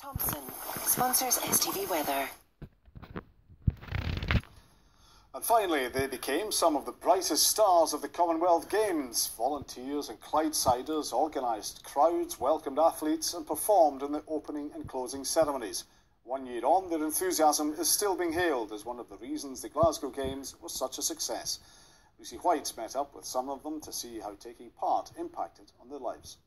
Thompson sponsors STV Weather. And finally, they became some of the brightest stars of the Commonwealth Games. Volunteers and Clydesiders organised crowds, welcomed athletes, and performed in the opening and closing ceremonies. One year on, their enthusiasm is still being hailed as one of the reasons the Glasgow Games was such a success. Lucy White met up with some of them to see how taking part impacted on their lives.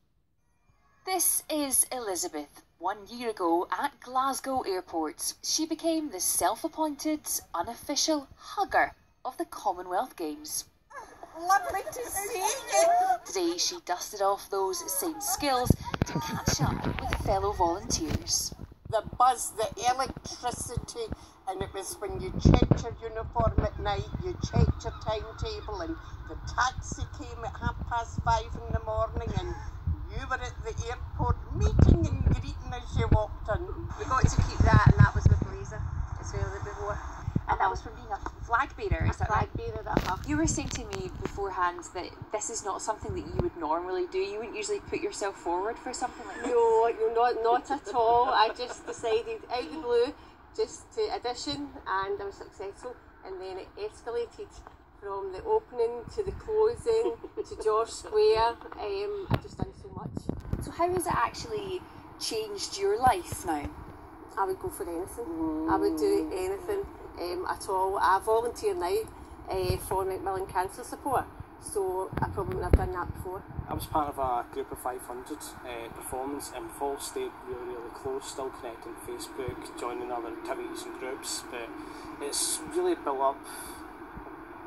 This is Elizabeth. One year ago at Glasgow Airport, she became the self appointed unofficial hugger of the Commonwealth Games. Lovely to see you. Today, she dusted off those same skills to catch up with fellow volunteers. The buzz, the electricity, and it was when you checked your uniform at night, you checked your timetable, and the taxi came at half past five in the morning, and you were at the airport meeting and greeting as you walked in. We got to keep that, and that was with Lisa as well the before. And that was from being a flag bearer, is a that flag right? bearer at her. You were saying to me beforehand that this is not something that you would normally do. You wouldn't usually put yourself forward for something like this. No, you're not, not at all. I just decided out of the blue just to audition and I was successful and then it escalated from the opening to the closing to George Square. Um, I just done so much. So, how has it actually changed your life now? I would go for anything. I would do anything um, at all. I volunteer now uh, for Macmillan Cancer Support, so I probably wouldn't have done that before. I was part of a group of 500 uh, performance and Fall stayed really, really close, still connecting Facebook, joining other activities and groups, but it's really built up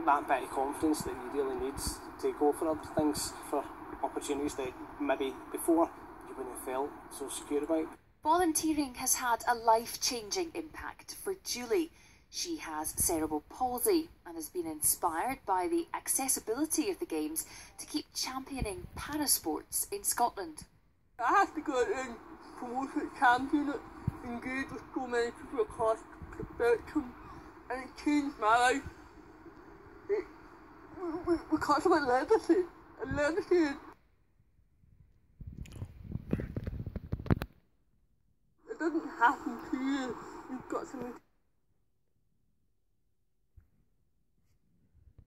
that bit of confidence that you really need to go for other things, for opportunities that maybe before you wouldn't have felt so secure about. Volunteering has had a life changing impact for Julie. She has cerebral palsy and has been inspired by the accessibility of the Games to keep championing parasports in Scotland. I have to go out and promote it, champion it, engage with so many people across the spectrum, and it changed my life. It, we, we, we talked about legacy, and legacy is happen to you. You've got something